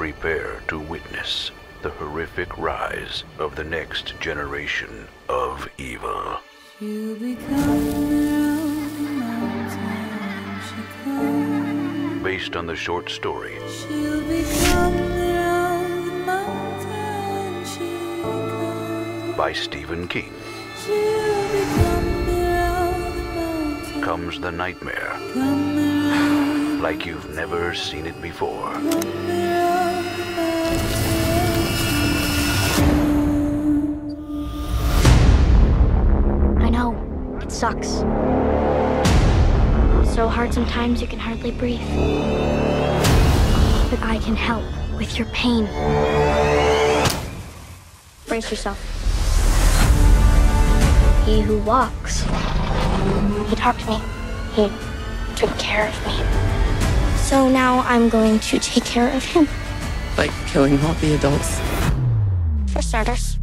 Prepare to witness the horrific rise of the next generation of evil. She'll be coming around the mountain. She comes. Based on the short story She'll be coming around the mountain. She comes. by Stephen King She'll be the comes the nightmare like you've never seen it before. Sucks. So hard sometimes you can hardly breathe. But I can help with your pain. Brace yourself. He who walks. He talked to me. He took care of me. So now I'm going to take care of him. Like killing all the adults. For starters.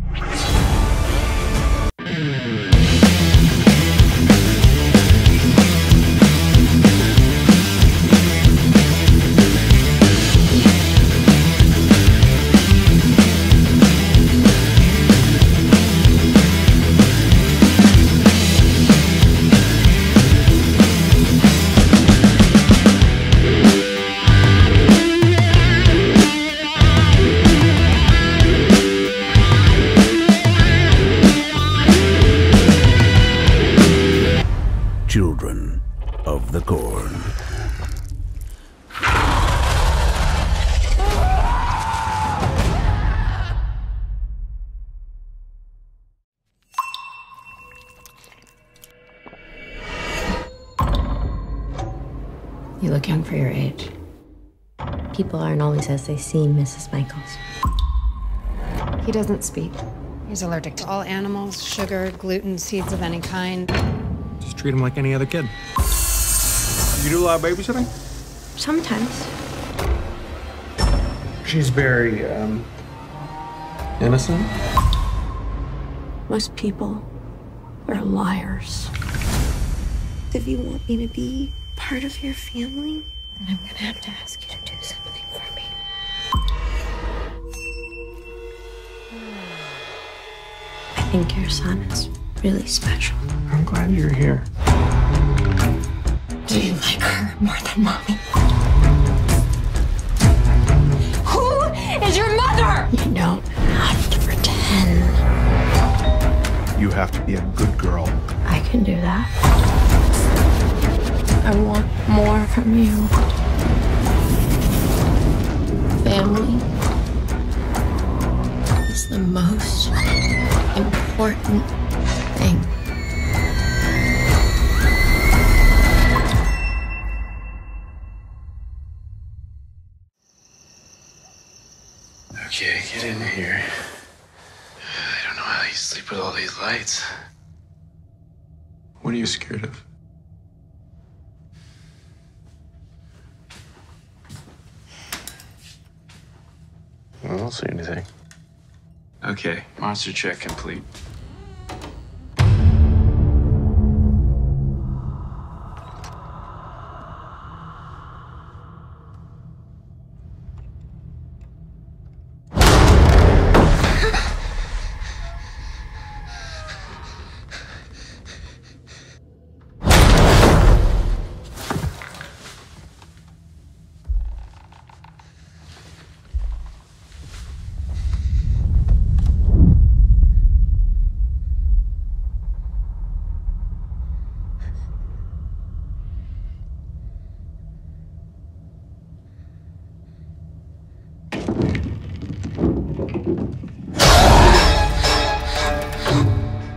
You look young for your age. People aren't always as they seem, Mrs. Michaels. He doesn't speak. He's allergic to all animals, sugar, gluten, seeds of any kind. Just treat him like any other kid. You do a lot of babysitting? Sometimes. She's very, um, innocent. Most people are liars. If you want me to be part of your family, And I'm gonna have to ask you to do something for me. I think your son is really special. I'm glad you're here. Do you like her more than mommy? who is your mother? You don't have to pretend. You have to be a good girl. I can do that. I want more from you. Family is the most important thing. Okay, get in here. I don't know how you sleep with all these lights. What are you scared of? I don't see anything. Okay, monster check complete.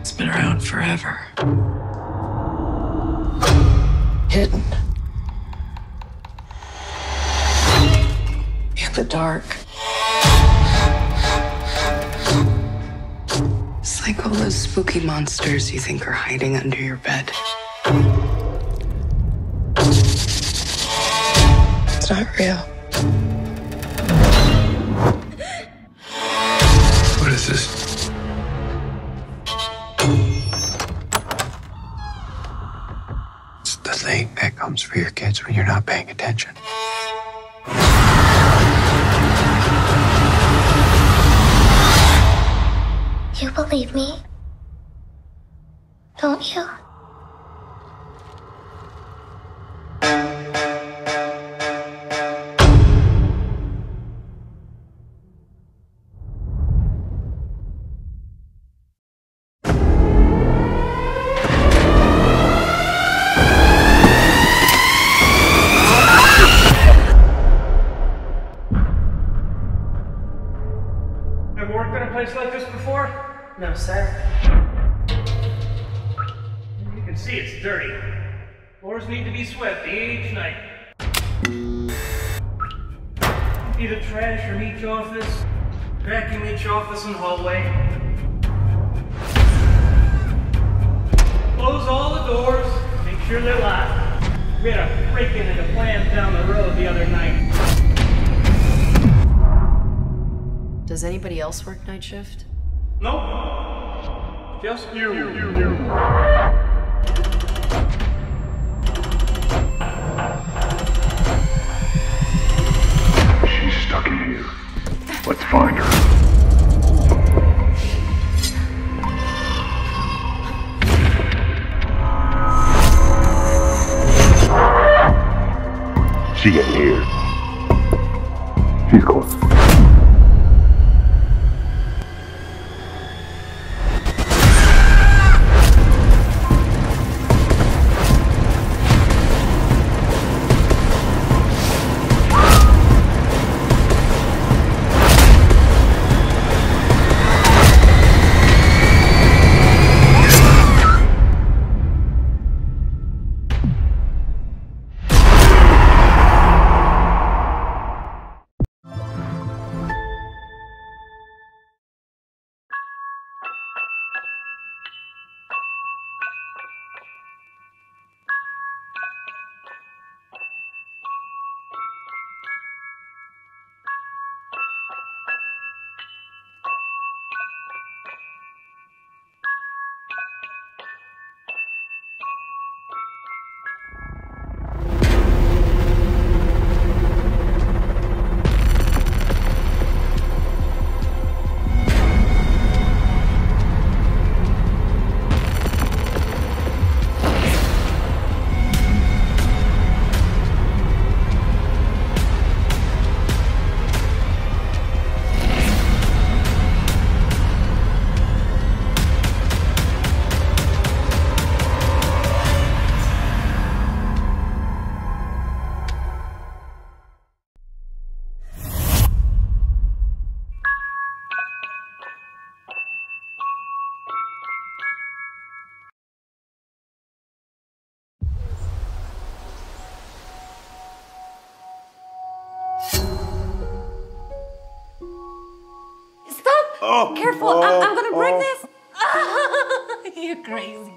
It's been around forever. Hidden. In the dark. It's like all those spooky monsters you think are hiding under your bed. It's not real. thing that comes for your kids when you're not paying attention. You believe me? Don't you? Place like this before? No, sir. You can see it's dirty. Floors need to be swept each night. The trash from each office, vacuum each office and hallway. Close all the doors, make sure they're locked. We had a break-in at a plant down the road the other night. Does anybody else work night shift? Nope. Just you. She's stuck in here. Let's find her. She in here. She's close. Oh, Careful! oh, I'm, I'm gonna oh, break oh. this! You're crazy.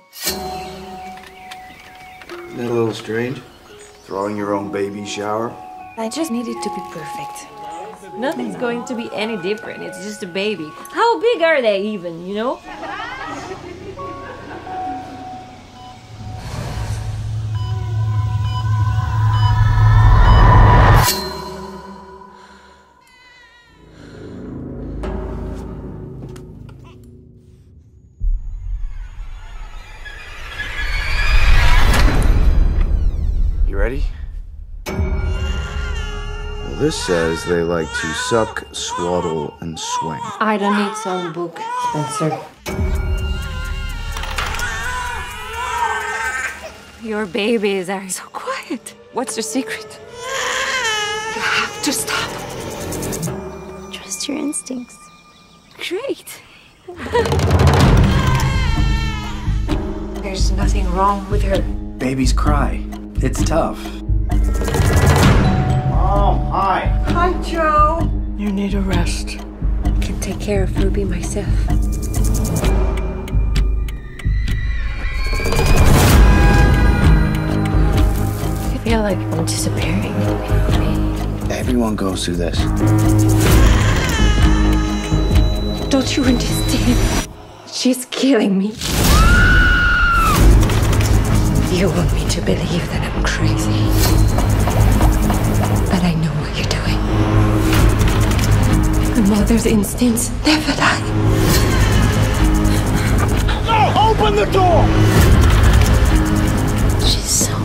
Isn't that a little strange? Throwing your own baby shower? I just need it to be perfect. Nothing's going to be any different. It's just a baby. How big are they even, you know? This says they like to suck, swaddle, and swing. I don't need some book, Spencer. Your babies are so quiet. What's your secret? You have to stop. Trust your instincts. Great. There's nothing wrong with her. Babies cry. It's tough. Mom, hi. Hi, Joe. You need a rest. I can take care of Ruby myself. I feel like I'm disappearing. Everyone goes through this. Don't you understand? She's killing me. You want me to believe that I'm crazy. The mother's instincts never die. No! Open the door! She's so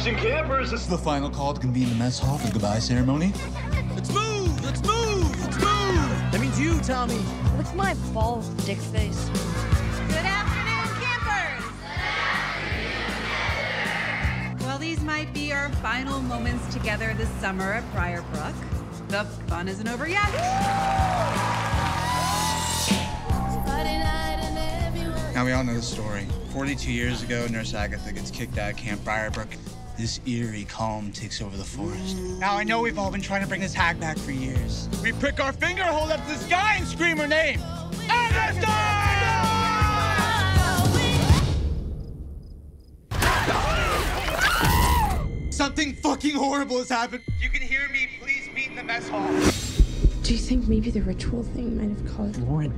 Attention campers, this is the final call to convene the mess hall for the goodbye ceremony. Let's move! Let's move! Let's move! That means you, Tommy. What's my bald dick face? Good afternoon, campers! Well, these might be our final moments together this summer at Briarbrook. The fun isn't over yet. Now we all know the story. 42 years ago, Nurse Agatha gets kicked out of Camp Briarbrook. This eerie calm takes over the forest. Now I know we've all been trying to bring this hag back for years. We prick our finger, hold up to the sky, and scream her name. Something fucking horrible has happened. If you can hear me, please meet in the mess hall. Do you think maybe the ritual thing might have caused Lauren,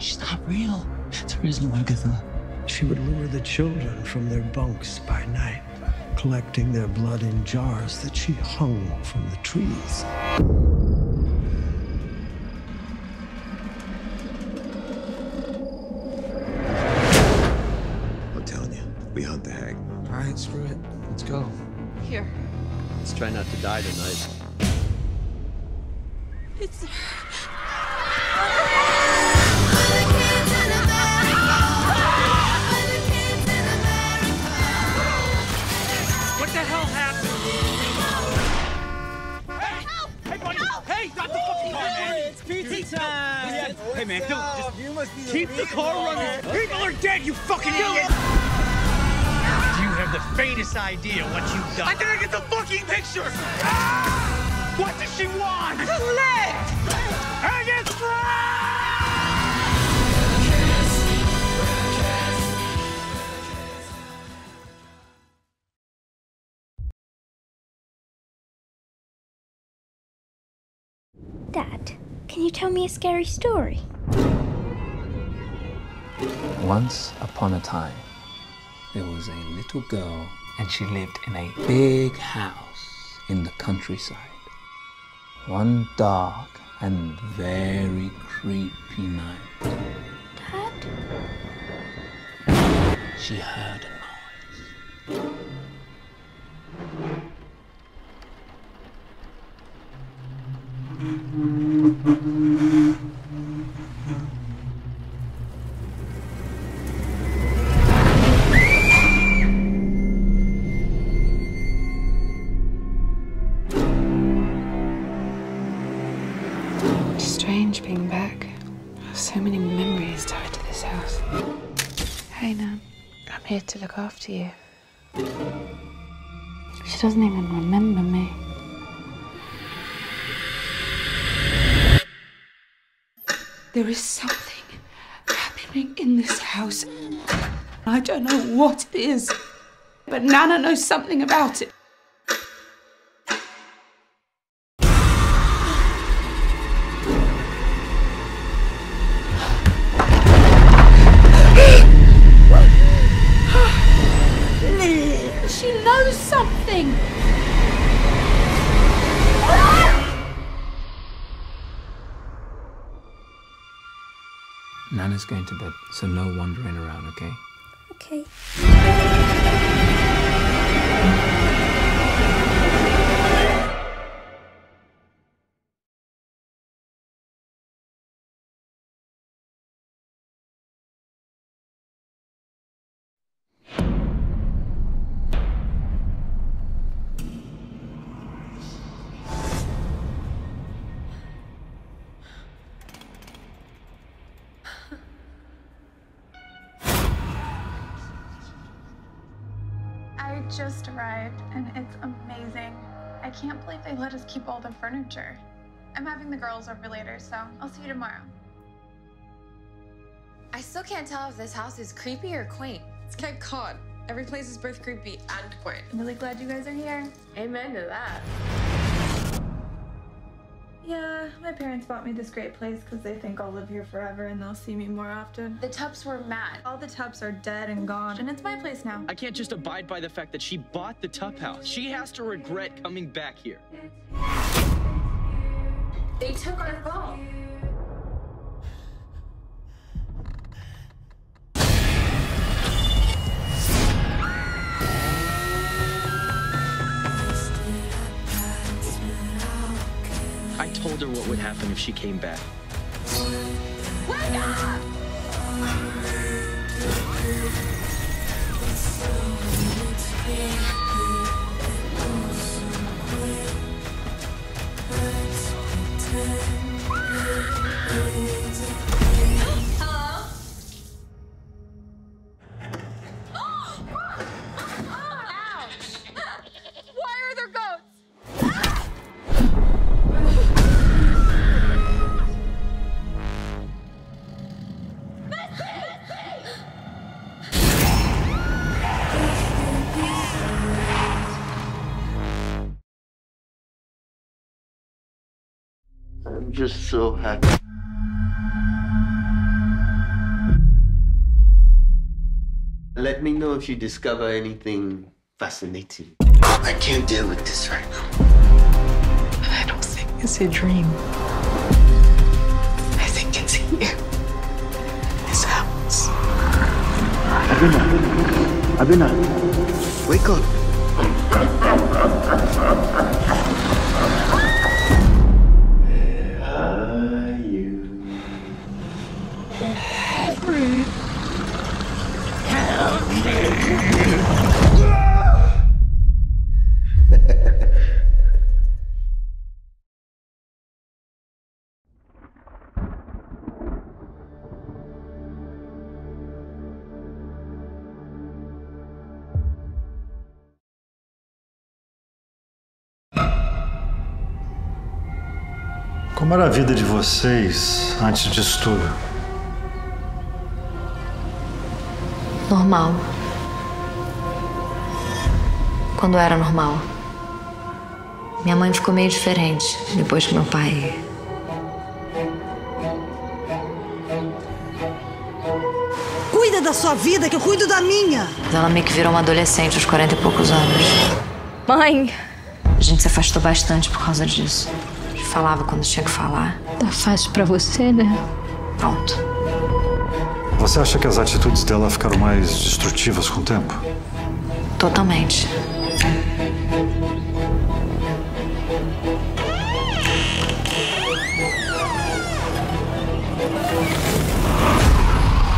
she's not real. There is no Agatha. She would lure the children from their bunks by night, collecting their blood in jars that she hung from the trees. I'm telling you, we hunt the hag. All right, screw it. Let's go. Here. Let's try not to die tonight. It's. Idea what you've done? I didn't get the fucking picture! Ah! What does she want? Left! Against Dad, can you tell me a scary story? Once upon a time, there was a little girl, and she lived in a big house in the countryside. One dark and very creepy night, Dad? she heard to you. She doesn't even remember me. There is something happening in this house. I don't know what it is, but Nana knows something about it. Nana's going to bed, so no wandering around, okay? Okay. I just arrived and it's amazing. I can't believe they let us keep all the furniture. I'm having the girls over later, so I'll see you tomorrow. I still can't tell if this house is creepy or quaint. It's Cape Cod. Every place is both creepy and quaint. I'm really glad you guys are here. Amen to that. Yeah, my parents bought me this great place because they think I'll live here forever and they'll see me more often. The Tups were mad. All the Tups are dead and gone, and it's my place now. I can't just abide by the fact that she bought the Tup house. She has to regret coming back here. They took our phone. Told her what would happen if she came back. Wake up! Hello? Just so happy. Let me know if you discover anything fascinating. I can't deal with this right now. I don't think it's a dream. I think it's here. This house. Abina, Abina, wake up. Como era a vida de vocês antes disso tudo? Normal. Quando era normal. Minha mãe ficou meio diferente depois que meu pai. Cuida da sua vida, que eu cuido da minha. Ela meio que virou uma adolescente aos 40 e poucos anos. Mãe! A gente se afastou bastante por causa disso. Falava quando tinha que falar. Tá fácil pra você, né? Pronto. Você acha que as atitudes dela ficaram mais destrutivas com o tempo? Totalmente.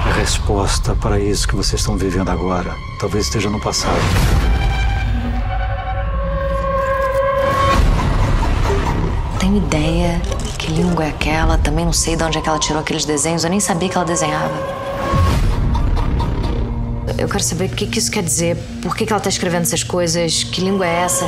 A resposta para isso que vocês estão vivendo agora talvez esteja no passado. Tenho ideia que língua é aquela, também não sei de onde é que ela tirou aqueles desenhos, eu nem sabia que ela desenhava. Eu quero saber o que, que isso quer dizer, por que, que ela tá escrevendo essas coisas, que língua é essa.